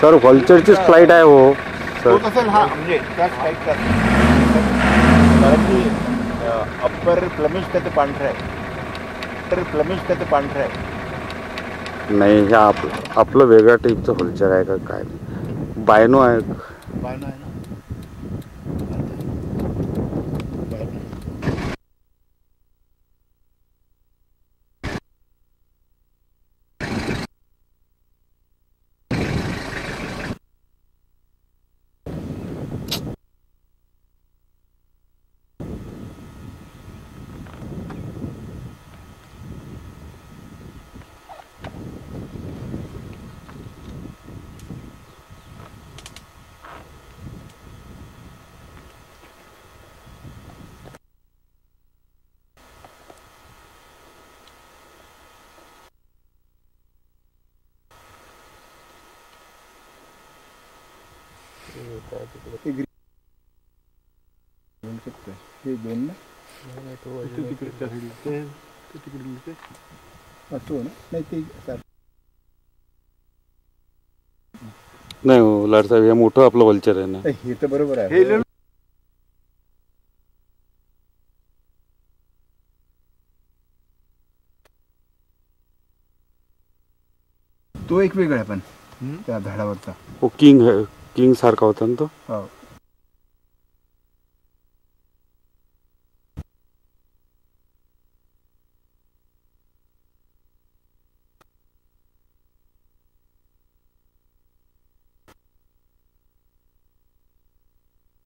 Sir व्हल्चरचीच flight आहे हो. Sir. हा म्हणजे कारण की अप्पर प्लमिश त्याचं पांढरं आहे. तर प्लमिश त्याचं पांढरं आहे. नाही हे आप आपलं वेगळ्या टाईपचं व्हल्चर आहे का काय? बायनो आहे. बायनो आहे ना हे दोन ना तो ना नाही ते नाही हो लाड साहेब हे मोठं आपलं व्हल्चर आहे ना हे तर बरोबर आहे तो एक वेगळा आहे पण त्या झाडावरचा हो किंग आहे किंग सारखा होता ना तो? हो।